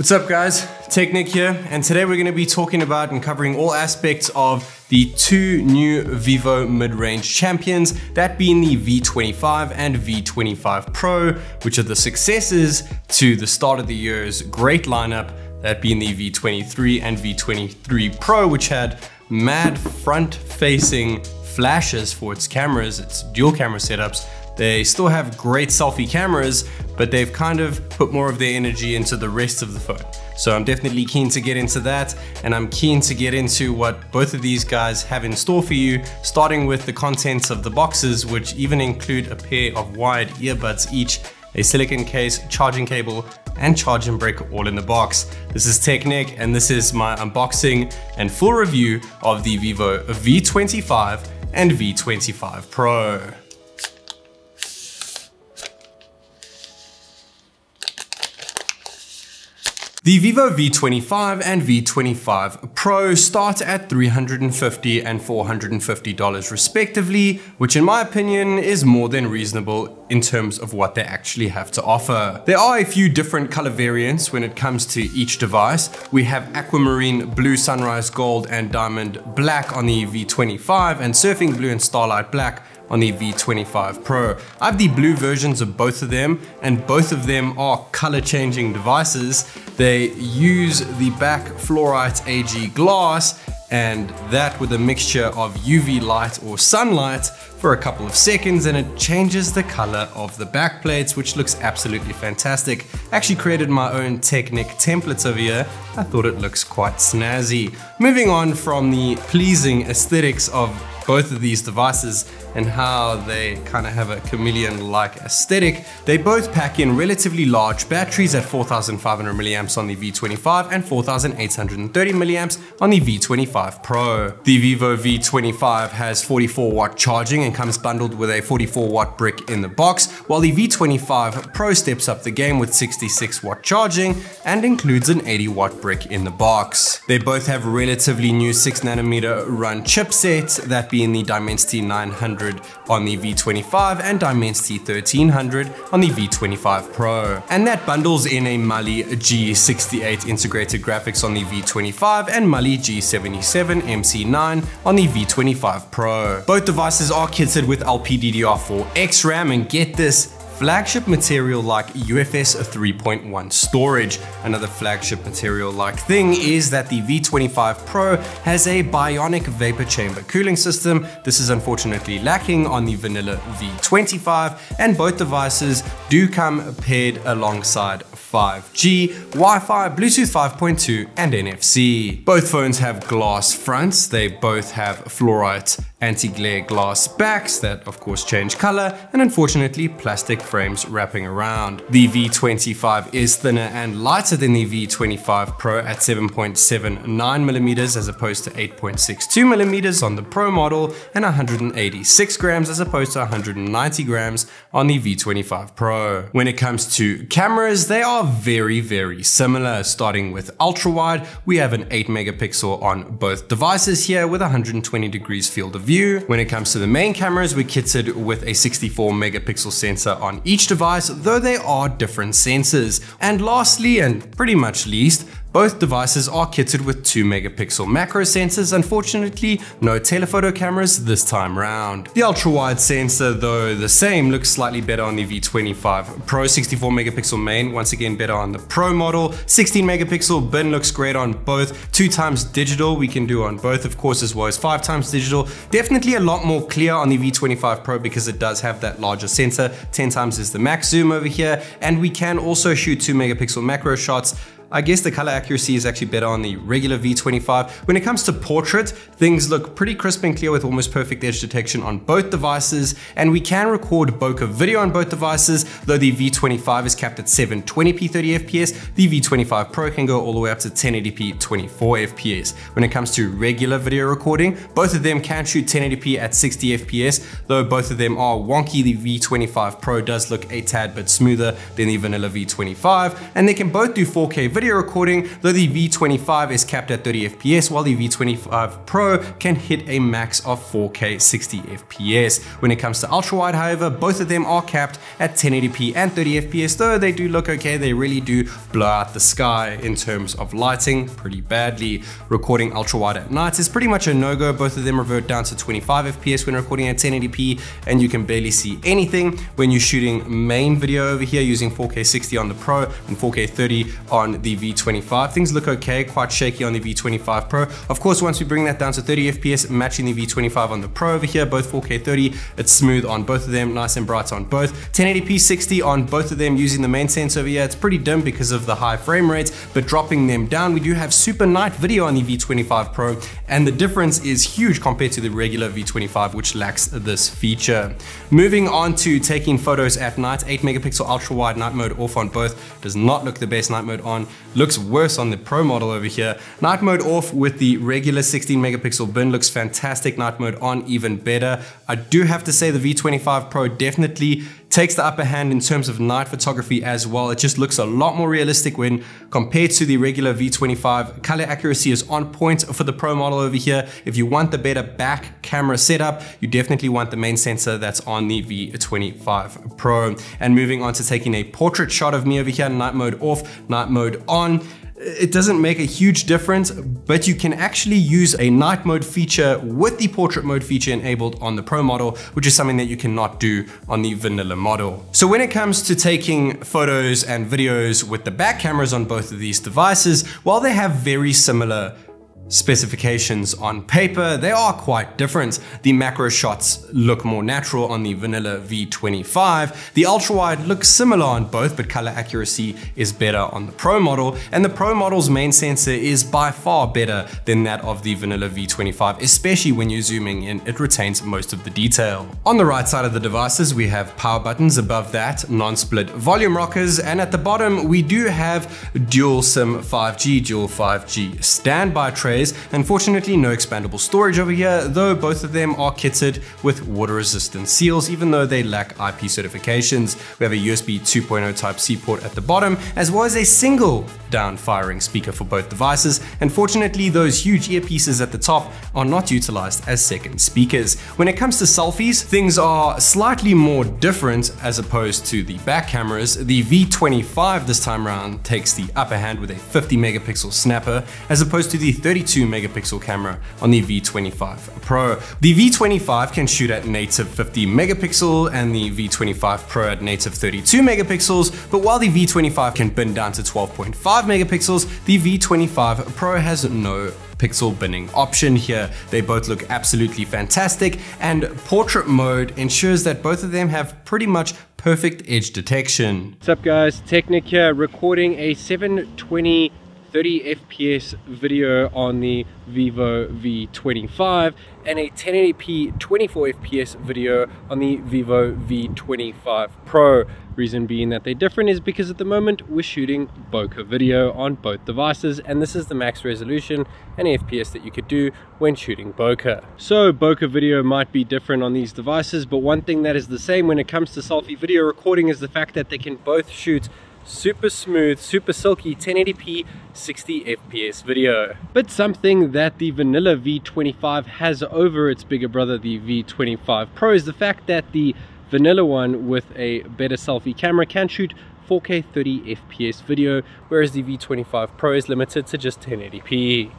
What's up guys, TechNick here, and today we're going to be talking about and covering all aspects of the two new Vivo mid-range champions, that being the V25 and V25 Pro, which are the successors to the start of the year's great lineup, that being the V23 and V23 Pro, which had mad front-facing flashes for its cameras, its dual camera setups, they still have great selfie cameras, but they've kind of put more of their energy into the rest of the phone. So I'm definitely keen to get into that and I'm keen to get into what both of these guys have in store for you, starting with the contents of the boxes, which even include a pair of wired earbuds each, a silicon case, charging cable, and charging brick all in the box. This is TechNick and this is my unboxing and full review of the Vivo V25 and V25 Pro. The Vivo V25 and V25 Pro start at 350 and $450 respectively, which in my opinion is more than reasonable in terms of what they actually have to offer. There are a few different color variants when it comes to each device. We have aquamarine blue, sunrise gold, and diamond black on the V25 and surfing blue and starlight black on the V25 Pro. I have the blue versions of both of them and both of them are color changing devices. They use the back fluorite AG glass and that with a mixture of UV light or sunlight for a couple of seconds and it changes the color of the back plates which looks absolutely fantastic. I actually created my own TechNick templates over here. I thought it looks quite snazzy. Moving on from the pleasing aesthetics of both of these devices and how they kind of have a chameleon-like aesthetic. They both pack in relatively large batteries at 4500 milliamps on the V25 and 4830 milliamps on the V25 Pro. The Vivo V25 has 44 watt charging and comes bundled with a 44 watt brick in the box, while the V25 Pro steps up the game with 66 watt charging and includes an 80 watt brick in the box. They both have relatively new 6 nanometer run chipsets, that being the Dimensity 900 on the V25 and Dimensity 1300 on the V25 Pro. And that bundles in a Mali G68 integrated graphics on the V25 and Mali G77 MC9 on the V25 Pro. Both devices are kitted with LPDDR4X RAM and get this, flagship material like UFS 3.1 storage. Another flagship material like thing is that the V25 Pro has a bionic vapor chamber cooling system. This is unfortunately lacking on the vanilla V25 and both devices do come paired alongside 5G, Wi-Fi, Bluetooth 5.2 and NFC. Both phones have glass fronts, they both have fluorite anti-glare glass backs that of course change color and unfortunately plastic frames wrapping around. The V25 is thinner and lighter than the V25 Pro at 7.79 millimeters as opposed to 8.62 millimeters on the Pro model and 186 grams as opposed to 190 grams on the V25 Pro. When it comes to cameras, they are very, very similar. Starting with ultra wide, we have an 8 megapixel on both devices here with 120 degrees field of view. When it comes to the main cameras, we're kitted with a 64 megapixel sensor on each device, though they are different sensors. And lastly, and pretty much least, both devices are kitted with 2 megapixel macro sensors, unfortunately no telephoto cameras this time round. The ultra wide sensor though the same looks slightly better on the V25 Pro 64 megapixel main, once again better on the Pro model. 16 megapixel bin looks great on both, 2 times digital we can do on both of course as well as 5 times digital. Definitely a lot more clear on the V25 Pro because it does have that larger sensor, 10 times is the max zoom over here and we can also shoot 2 megapixel macro shots I guess the color accuracy is actually better on the regular V25. When it comes to portrait, things look pretty crisp and clear with almost perfect edge detection on both devices, and we can record bokeh video on both devices, though the V25 is capped at 720p 30 fps, the V25 Pro can go all the way up to 1080p 24 fps. When it comes to regular video recording, both of them can shoot 1080p at 60 fps, though both of them are wonky. The V25 Pro does look a tad bit smoother than the vanilla V25, and they can both do 4K video video recording, though the V25 is capped at 30 FPS, while the V25 Pro can hit a max of 4K 60 FPS. When it comes to ultra wide, however, both of them are capped at 1080p and 30 FPS, though they do look okay, they really do blow out the sky in terms of lighting pretty badly. Recording ultra wide at night is pretty much a no-go, both of them revert down to 25 FPS when recording at 1080p, and you can barely see anything when you're shooting main video over here using 4K 60 on the Pro and 4K 30 on the V25. Things look okay, quite shaky on the V25 Pro. Of course, once we bring that down to 30 FPS, matching the V25 on the Pro over here, both 4K 30, it's smooth on both of them, nice and bright on both. 1080p 60 on both of them using the main sensor over here. It's pretty dim because of the high frame rates, but dropping them down, we do have super night video on the V25 Pro, and the difference is huge compared to the regular V25, which lacks this feature. Moving on to taking photos at night, 8 megapixel ultra wide night mode off on both, does not look the best night mode on, looks worse on the Pro model over here. Night mode off with the regular 16 megapixel bin looks fantastic, night mode on even better. I do have to say the V25 Pro definitely takes the upper hand in terms of night photography as well. It just looks a lot more realistic when compared to the regular V25. Color accuracy is on point for the Pro model over here. If you want the better back camera setup, you definitely want the main sensor that's on the V25 Pro. And moving on to taking a portrait shot of me over here, night mode off, night mode on it doesn't make a huge difference, but you can actually use a night mode feature with the portrait mode feature enabled on the Pro model, which is something that you cannot do on the vanilla model. So when it comes to taking photos and videos with the back cameras on both of these devices, while they have very similar specifications on paper, they are quite different. The macro shots look more natural on the vanilla V25. The ultra wide looks similar on both, but color accuracy is better on the Pro model. And the Pro model's main sensor is by far better than that of the vanilla V25, especially when you're zooming in, it retains most of the detail. On the right side of the devices, we have power buttons above that, non-split volume rockers, and at the bottom, we do have dual SIM 5G, dual 5G standby trays Unfortunately, no expandable storage over here, though both of them are kitted with water resistant seals, even though they lack IP certifications. We have a USB 2.0 Type-C port at the bottom, as well as a single down firing speaker for both devices. and fortunately those huge earpieces at the top are not utilized as second speakers. When it comes to selfies, things are slightly more different as opposed to the back cameras. The V25 this time around takes the upper hand with a 50 megapixel snapper, as opposed to the 32 32 megapixel camera on the V25 Pro. The V25 can shoot at native 50 megapixel and the V25 Pro at native 32 megapixels, but while the V25 can bin down to 12.5 megapixels, the V25 Pro has no pixel binning option here. They both look absolutely fantastic and portrait mode ensures that both of them have pretty much perfect edge detection. What's up guys, TechNick here recording a 720 30 FPS video on the Vivo V25 and a 1080p 24 FPS video on the Vivo V25 Pro. Reason being that they're different is because at the moment we're shooting bokeh video on both devices and this is the max resolution and FPS that you could do when shooting bokeh. So bokeh video might be different on these devices but one thing that is the same when it comes to selfie video recording is the fact that they can both shoot super smooth, super silky 1080p 60 FPS video. But something that the vanilla V25 has over its bigger brother the V25 Pro is the fact that the vanilla one with a better selfie camera can shoot 4K 30 FPS video whereas the V25 Pro is limited to just 1080p.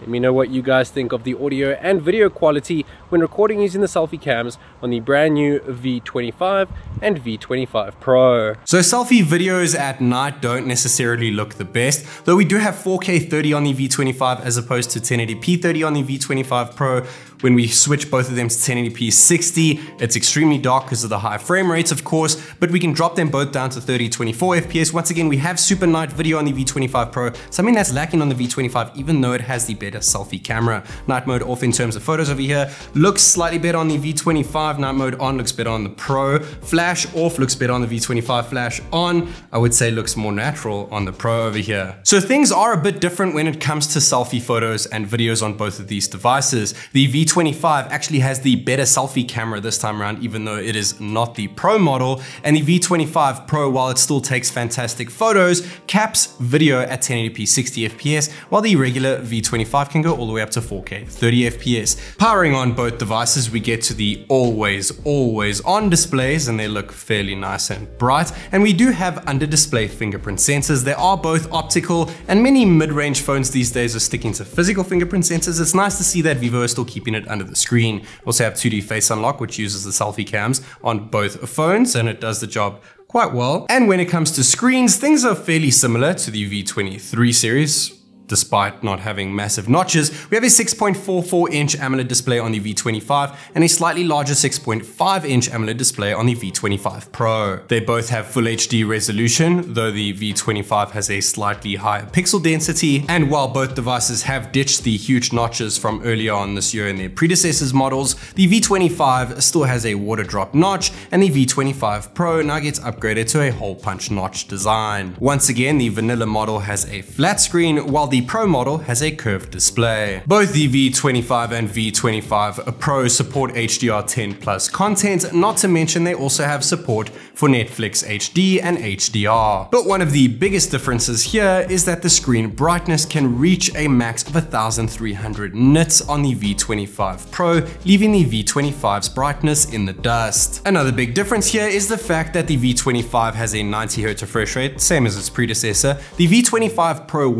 Let me know what you guys think of the audio and video quality when recording using the selfie cams on the brand new V25 and V25 Pro. So selfie videos at night don't necessarily look the best, though we do have 4K 30 on the V25 as opposed to 1080p 30 on the V25 Pro. When we switch both of them to 1080p 60, it's extremely dark because of the high frame rates, of course, but we can drop them both down to 30, 24 FPS. Once again, we have super night video on the V25 Pro, something that's lacking on the V25, even though it has the better selfie camera. Night mode off in terms of photos over here. Looks slightly better on the V25, night mode on looks better on the Pro. Flash flash off, looks better on the V25 flash on. I would say looks more natural on the Pro over here. So things are a bit different when it comes to selfie photos and videos on both of these devices. The V25 actually has the better selfie camera this time around, even though it is not the Pro model. And the V25 Pro, while it still takes fantastic photos, caps video at 1080p 60 FPS, while the regular V25 can go all the way up to 4K 30 FPS. Powering on both devices, we get to the always, always on displays, and they look fairly nice and bright. And we do have under display fingerprint sensors. They are both optical, and many mid-range phones these days are sticking to physical fingerprint sensors. It's nice to see that Vivo is still keeping it under the screen. We also have 2D face unlock, which uses the selfie cams on both phones, and it does the job quite well. And when it comes to screens, things are fairly similar to the V23 series despite not having massive notches. We have a 6.44 inch AMOLED display on the V25 and a slightly larger 6.5 inch AMOLED display on the V25 Pro. They both have full HD resolution, though the V25 has a slightly higher pixel density. And while both devices have ditched the huge notches from earlier on this year in their predecessors models, the V25 still has a water drop notch and the V25 Pro now gets upgraded to a hole punch notch design. Once again, the vanilla model has a flat screen while the Pro model has a curved display. Both the V25 and V25 Pro support HDR10 plus content, not to mention they also have support for Netflix HD and HDR. But one of the biggest differences here is that the screen brightness can reach a max of 1300 nits on the V25 Pro, leaving the V25's brightness in the dust. Another big difference here is the fact that the V25 has a 90Hz refresh rate, same as its predecessor. The V25 Pro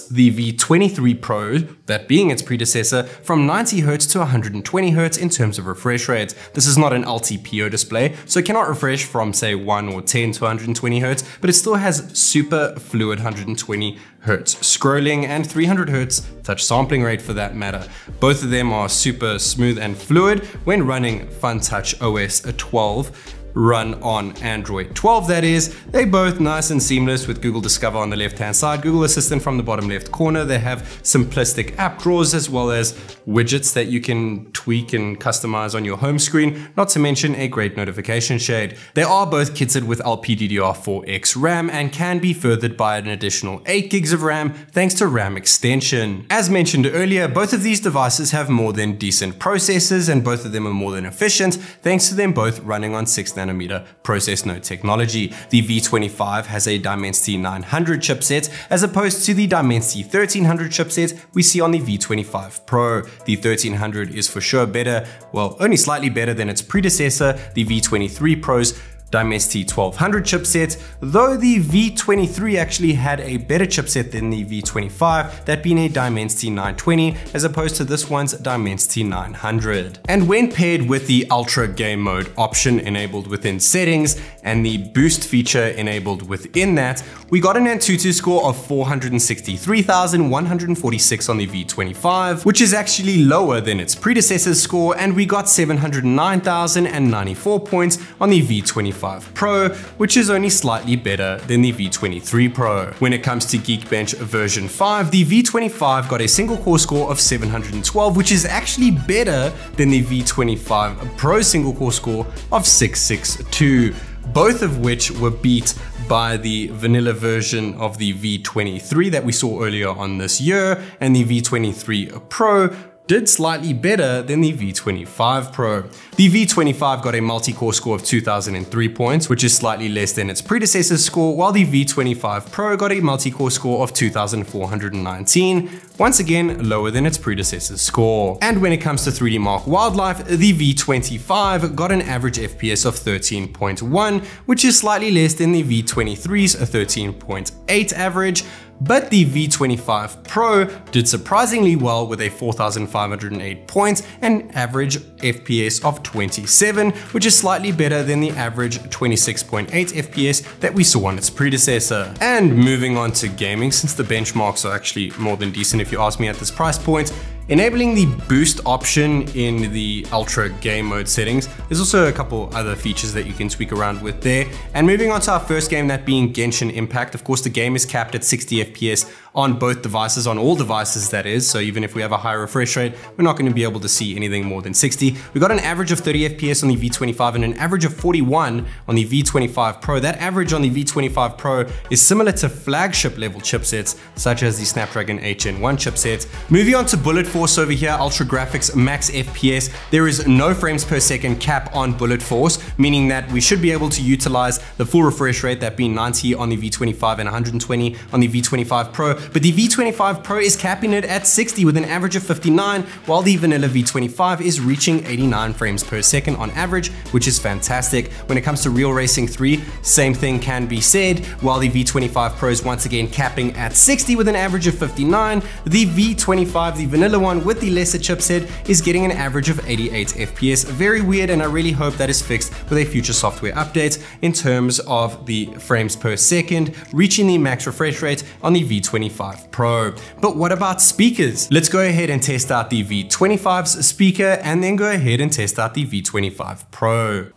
the V23 Pro, that being its predecessor, from 90Hz to 120Hz in terms of refresh rates. This is not an LTPO display, so it cannot refresh from say 1 or 10 to 120Hz, but it still has super fluid 120 Hz scrolling and 300 Hz touch sampling rate for that matter. Both of them are super smooth and fluid when running FunTouch OS 12 run on Android 12 that is. They both nice and seamless with Google Discover on the left hand side, Google Assistant from the bottom left corner. They have simplistic app drawers as well as widgets that you can tweak and customize on your home screen, not to mention a great notification shade. They are both kitted with LPDDR4X RAM and can be furthered by an additional 8 gigs of RAM thanks to RAM extension. As mentioned earlier, both of these devices have more than decent processors and both of them are more than efficient thanks to them both running on 6 nanometer nanometer process node technology. The V25 has a Dimensity 900 chipset as opposed to the Dimensity 1300 chipset we see on the V25 Pro. The 1300 is for sure better, well only slightly better than its predecessor, the V23 Pro's Dimensity 1200 chipset, though the V23 actually had a better chipset than the V25, that being a Dimensity 920 as opposed to this one's Dimensity 900. And when paired with the Ultra Game Mode option enabled within settings and the boost feature enabled within that, we got an Antutu score of 463,146 on the V25, which is actually lower than its predecessor's score, and we got 709,094 points on the V25 Pro, which is only slightly better than the V23 Pro. When it comes to Geekbench version 5, the V25 got a single core score of 712, which is actually better than the V25 Pro single core score of 662 both of which were beat by the vanilla version of the V23 that we saw earlier on this year and the V23 Pro did slightly better than the V25 Pro. The V25 got a multi-core score of 2003 points, which is slightly less than its predecessor's score, while the V25 Pro got a multi-core score of 2419, once again lower than its predecessor's score. And when it comes to 3D Mark Wildlife, the V25 got an average FPS of 13.1, which is slightly less than the V23's 13.8 average, but the V25 Pro did surprisingly well with a 4,508 points and average FPS of 27, which is slightly better than the average 26.8 FPS that we saw on its predecessor. And moving on to gaming, since the benchmarks are actually more than decent if you ask me at this price point, Enabling the boost option in the ultra game mode settings, there's also a couple other features that you can tweak around with there. And moving on to our first game, that being Genshin Impact. Of course, the game is capped at 60 FPS on both devices, on all devices that is. So even if we have a high refresh rate, we're not gonna be able to see anything more than 60. We got an average of 30 FPS on the V25 and an average of 41 on the V25 Pro. That average on the V25 Pro is similar to flagship level chipsets, such as the Snapdragon 8 Gen 1 chipset. Moving on to Bullet Force over here, Ultra Graphics Max FPS. There is no frames per second cap on Bullet Force, meaning that we should be able to utilize the full refresh rate, that being 90 on the V25 and 120 on the V25 Pro. But the V25 Pro is capping it at 60 with an average of 59, while the vanilla V25 is reaching 89 frames per second on average, which is fantastic. When it comes to Real Racing 3, same thing can be said, while the V25 Pro is once again capping at 60 with an average of 59, the V25, the vanilla one with the lesser chipset, is getting an average of 88 FPS. Very weird, and I really hope that is fixed with a future software update in terms of the frames per second, reaching the max refresh rate on the V25 Pro. But what about speakers? Let's go ahead and test out the V25's speaker and then go ahead and test out the V25 Pro.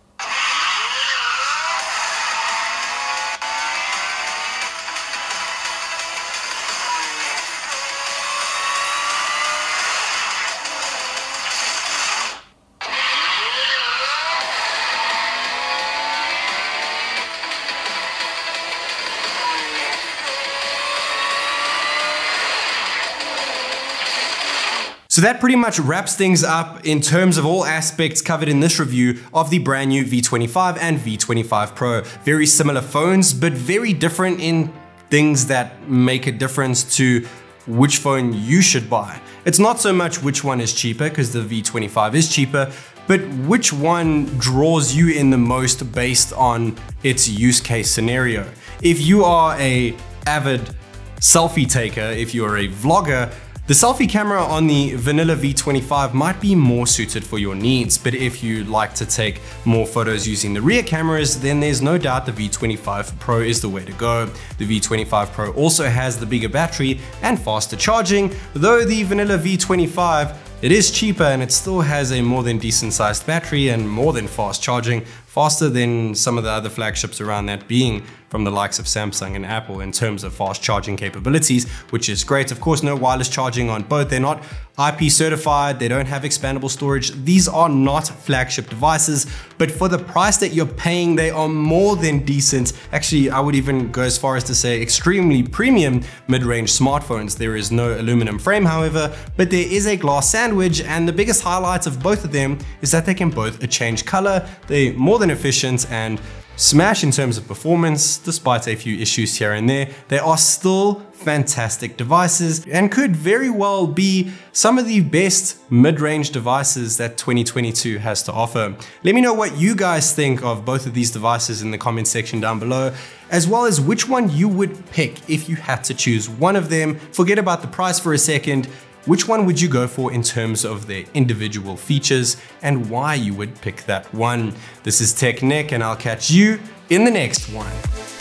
So that pretty much wraps things up in terms of all aspects covered in this review of the brand new V25 and V25 Pro. Very similar phones, but very different in things that make a difference to which phone you should buy. It's not so much which one is cheaper, because the V25 is cheaper, but which one draws you in the most based on its use case scenario. If you are a avid selfie taker, if you're a vlogger, the selfie camera on the Vanilla V25 might be more suited for your needs, but if you like to take more photos using the rear cameras, then there's no doubt the V25 Pro is the way to go. The V25 Pro also has the bigger battery and faster charging, though the Vanilla V25 it is cheaper and it still has a more than decent sized battery and more than fast charging, faster than some of the other flagships around that being from the likes of Samsung and Apple in terms of fast charging capabilities, which is great. Of course, no wireless charging on both. They're not IP certified, they don't have expandable storage. These are not flagship devices, but for the price that you're paying, they are more than decent. Actually, I would even go as far as to say extremely premium mid-range smartphones. There is no aluminum frame, however, but there is a glass sandwich, and the biggest highlight of both of them is that they can both change color. They're more than efficient and Smash in terms of performance, despite a few issues here and there, they are still fantastic devices and could very well be some of the best mid-range devices that 2022 has to offer. Let me know what you guys think of both of these devices in the comment section down below, as well as which one you would pick if you had to choose one of them. Forget about the price for a second, which one would you go for in terms of their individual features and why you would pick that one? This is TechNick and I'll catch you in the next one.